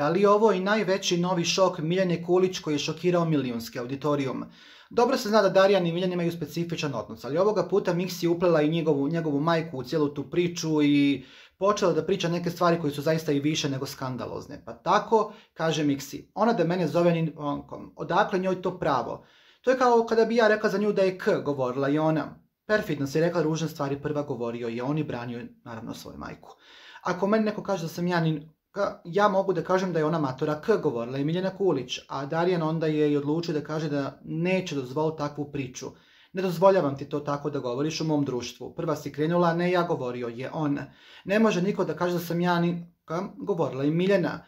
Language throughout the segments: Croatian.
Da li je ovo i najveći novi šok Miljane Kulić koji je šokirao milijunski auditorijum? Dobro se zna da Darijan i Miljan imaju specifičan odnos, ali ovoga puta Miksi uplela i njegovu, njegovu majku u cijelu tu priču i počela da priča neke stvari koje su zaista i više nego skandalozne. Pa tako, kaže Miksi, ona da mene zove Ninonkom, odakle njoj to pravo? To je kao kada bi ja rekla za nju da je K govorila i ona. Perfidno se je rekla ružne stvari, prva govorio i on i branio naravno svoju majku. Ako meni neko kaže da sam ja ja mogu da kažem da je ona matora K govorila i Miljana Kulić, a Darijan onda je i odlučio da kaže da neće dozvoliti takvu priču. Ne dozvoljavam ti to tako da govoriš u mom društvu. Prva si krenula, ne ja govorio, je on. Ne može niko da kaže da sam ja ni... govorila i Miljana.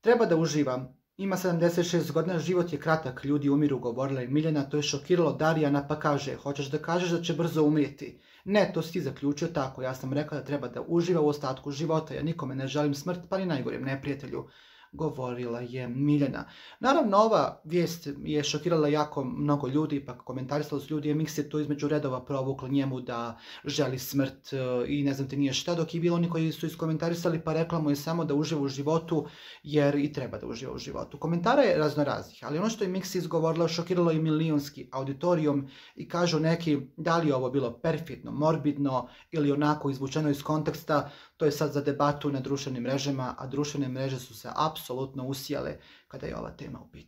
Treba da uživam. Ima 76 godina, život je kratak, ljudi umiru, govorila je Miljana, to je šokiralo Darijana pa kaže, hoćeš da kažeš da će brzo umrijeti. Ne, to si ti zaključio tako. Ja sam rekao da treba da uživa u ostatku života. Ja nikome ne želim smrt, pa ni najgorem neprijatelju govorila je Miljana. Naravno, ova vijest je šokirala jako mnogo ljudi, pa komentarisali su ljudi, Mix je to između redova provukla njemu da želi smrt e, i ne znam ti nije šta, dok je bilo oni koji su iskomentarisali pa rekla mu je samo da uživa u životu, jer i treba da uživa u životu. Komentara je raznoraznih, ali ono što je Mix izgovorila šokiralo je milijonski auditorijum i kažu neki da li je ovo bilo perfidno, morbidno ili onako izvučeno iz konteksta, to je sad za debatu na društvenim mrežama, a društvene mreže su se apsolutno usijale kada je ova tema u pitanju.